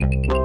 you